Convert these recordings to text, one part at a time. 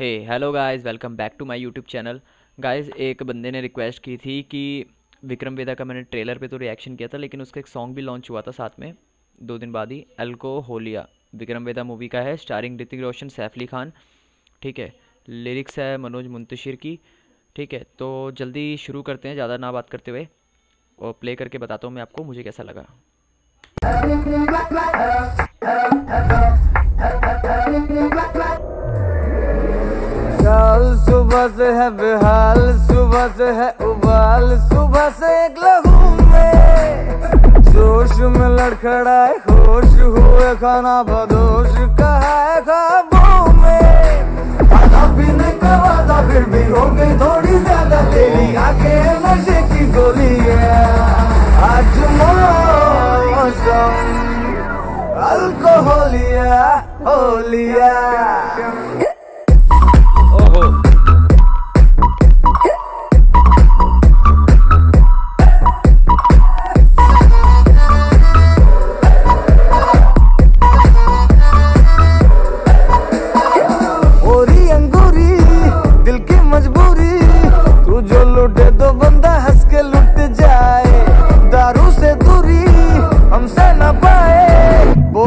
Hey hello guys welcome back to my YouTube channel guys एक बंदे ने request की थी कि विक्रम वेदा का मैंने ट्रेलर पे तो रिएक्शन किया था, लेकिन उसका एक सॉन्ग भी लॉन्च हुआ था साथ में, दो दिन बाद ही एल्को होलिया विक्रम वेदा मूवी का है स्टारिंग ऋतिक रोशन, सैफ अली खान, ठीक है? लिरिक्स है मनोज मुंतशिर की, ठीक है? तो जल्दी शुरू करते हैं, ज़्यादा ना बात करते हुए, और प्ले करके बताता हूँ मैं आपको, मुझे कैसा लगा। से है बेहाल, सुबह से है उबाल, सुबह से एक लहू में जोश में लड़खड़ाए, होश हुए खाना बदोश, कहा है खाबों में। खाना पीने का वादा फिर भी हो गई थोड़ी ज़्यादा तेरी आके नशे की गोली है। आज मौसम अल्कोहलिया होलिया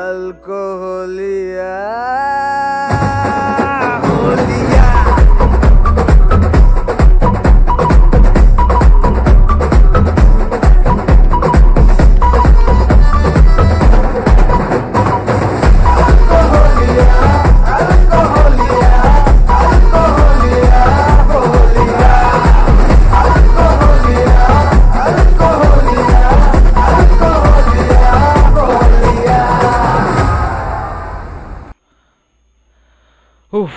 अल्कोहलिया। उफ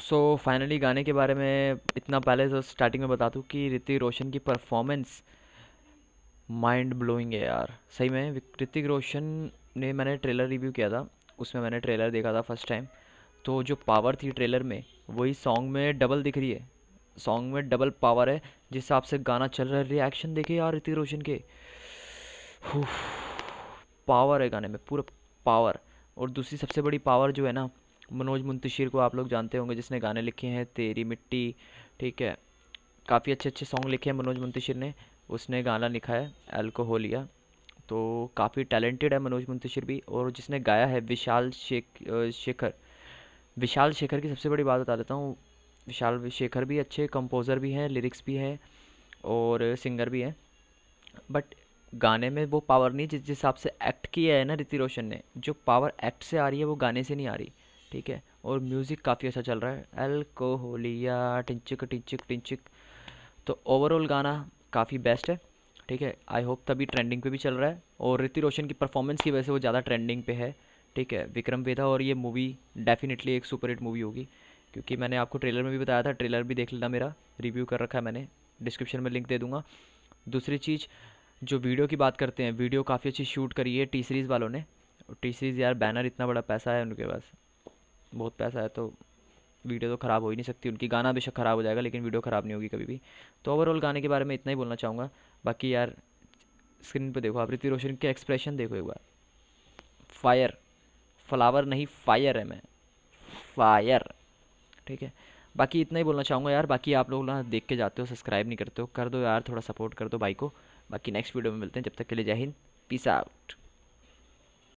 सो फाइनली गाने के बारे में इतना पहले तो स्टार्टिंग में बता दूँ कि ऋतिक रोशन की परफॉर्मेंस माइंड ब्लोइंग है यार। सही में ऋतिक रोशन ने मैंने ट्रेलर रिव्यू किया था, उसमें मैंने ट्रेलर देखा था फ़र्स्ट टाइम तो जो पावर थी ट्रेलर में, वही सॉन्ग में डबल दिख रही है। सॉन्ग में डबल पावर है, जिस हिसाब से गाना चल रहा है रिएक्शन देखे यार ऋतिक रोशन के। पावर है गाने में, पूरा पावर और दूसरी सबसे बड़ी पावर जो है ना मनोज मुंतशिर को आप लोग जानते होंगे जिसने गाने लिखे हैं तेरी मिट्टी, ठीक है। काफ़ी अच्छे अच्छे सॉन्ग लिखे हैं मनोज मुंतशिर ने, उसने गाना लिखा है अल्कोहलिया तो काफ़ी टैलेंटेड है मनोज मुंतशिर भी, और जिसने गाया है विशाल शेख शेखर। विशाल शेखर की सबसे बड़ी बात बता देता हूँ, विशाल शेखर भी अच्छे कंपोज़र भी हैं लिरिक्स भी हैं, और सिंगर भी हैं। बट गाने में वो पावर नहीं, जिस हिसाब से एक्ट किया है ना ऋतिक रोशन ने, जो पावर एक्ट से आ रही है, वो गाने से नहीं आ रही। ठीक है, और म्यूज़िक काफ़ी अच्छा चल रहा है। अल्कोहलिया टिंचिक टिंचिक टिंचिक। तो ओवरऑल गाना काफ़ी बेस्ट है, ठीक है। आई होप तभी ट्रेंडिंग पे भी चल रहा है, और ऋतिक रोशन की परफॉर्मेंस की वजह से वो ज़्यादा ट्रेंडिंग पे है, ठीक है। विक्रम वेदा और ये मूवी डेफिनेटली एक सुपर हिट मूवी होगी, क्योंकि मैंने आपको ट्रेलर में भी बताया था ट्रेलर भी देख लेना मेरा रिव्यू कर रखा है मैंने डिस्क्रिप्शन में लिंक दे दूँगा। दूसरी चीज़, जो वीडियो की बात करते हैं वीडियो काफ़ी अच्छी शूट करी है टी सीरीज़ वालों ने टी सीरीज़ यार बैनर इतना बड़ा पैसा है उनके पास। बहुत पैसा है तो वीडियो तो ख़राब हो ही नहीं सकती। उनकी गाना बेशक ख़राब हो जाएगा, लेकिन वीडियो ख़राब नहीं होगी कभी भी। तो ओवरऑल गाने के बारे में इतना ही बोलना चाहूँगा। बाकी यार स्क्रीन पे देखो आप, ऋतिक रोशन के एक्सप्रेशन देखो एक बार। फायर फ्लावर नहीं फायर है मैं। फायर ठीक है? बाकी इतना ही बोलना चाहूँगा यार। बाकी आप लोग ना देख के जाते हो सब्सक्राइब नहीं करते हो, कर दो यार, थोड़ा सपोर्ट कर दो भाई को। बाकी नेक्स्ट वीडियो में मिलते हैं, जब तक के लिए जय हिंद पीस आउट